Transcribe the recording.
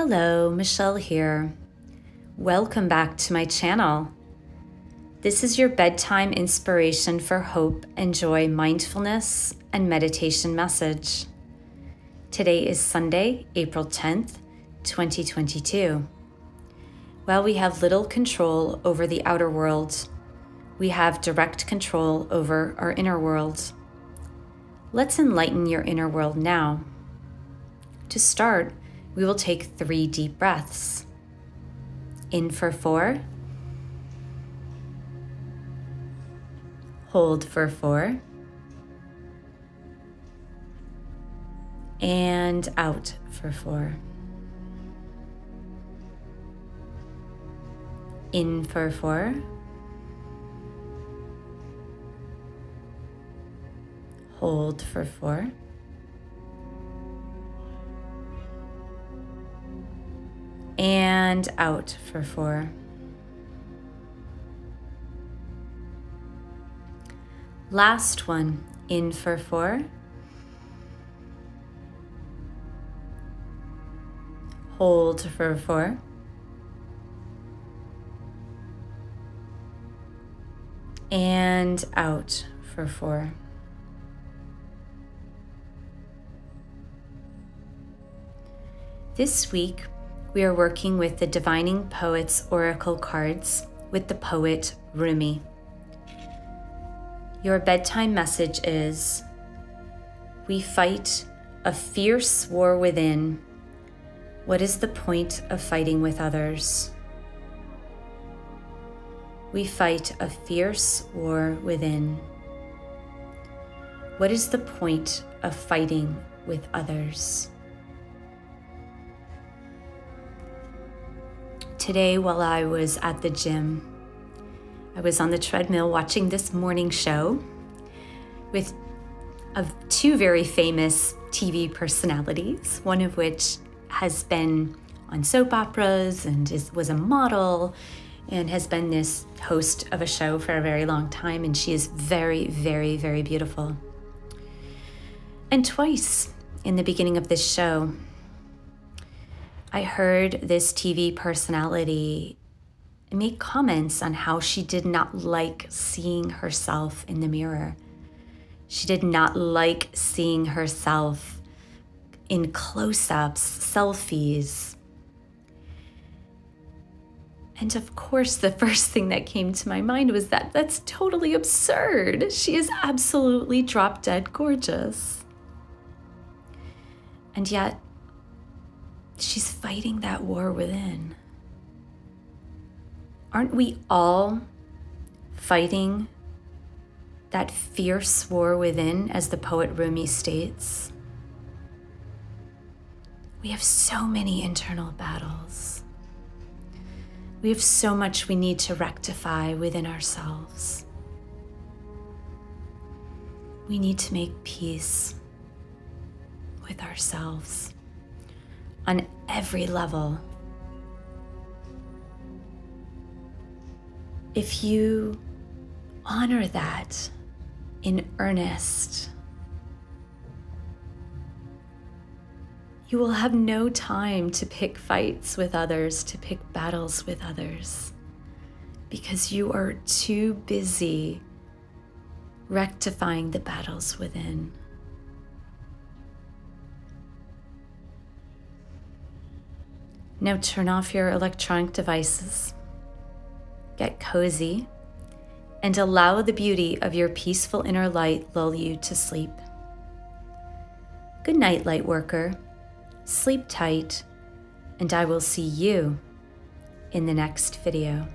Hello, Michelle here. Welcome back to my channel. This is your bedtime inspiration for hope and joy, mindfulness, and meditation message. Today is Sunday, April 10th, 2022. While we have little control over the outer world, we have direct control over our inner world. Let's enlighten your inner world now. To start, we will take three deep breaths. In for four. Hold for four. And out for four. In for four. Hold for four. And out for four. Last one, in for four. Hold for four. And out for four. This week, we are working with the Divining Poets Oracle cards with the poet Rumi. Your bedtime message is We fight a fierce war within. What is the point of fighting with others? We fight a fierce war within. What is the point of fighting with others? Today while I was at the gym. I was on the treadmill watching this morning show with of two very famous TV personalities, one of which has been on soap operas and is, was a model and has been this host of a show for a very long time. And she is very, very, very beautiful. And twice in the beginning of this show, I heard this TV personality make comments on how she did not like seeing herself in the mirror. She did not like seeing herself in close ups, selfies. And of course, the first thing that came to my mind was that that's totally absurd. She is absolutely drop dead gorgeous. And yet, she's fighting that war within. Aren't we all fighting that fierce war within, as the poet Rumi states? We have so many internal battles. We have so much we need to rectify within ourselves. We need to make peace with ourselves on every level. If you honor that in earnest, you will have no time to pick fights with others, to pick battles with others, because you are too busy rectifying the battles within. Now turn off your electronic devices, get cozy, and allow the beauty of your peaceful inner light lull you to sleep. Good night, light worker. Sleep tight, and I will see you in the next video.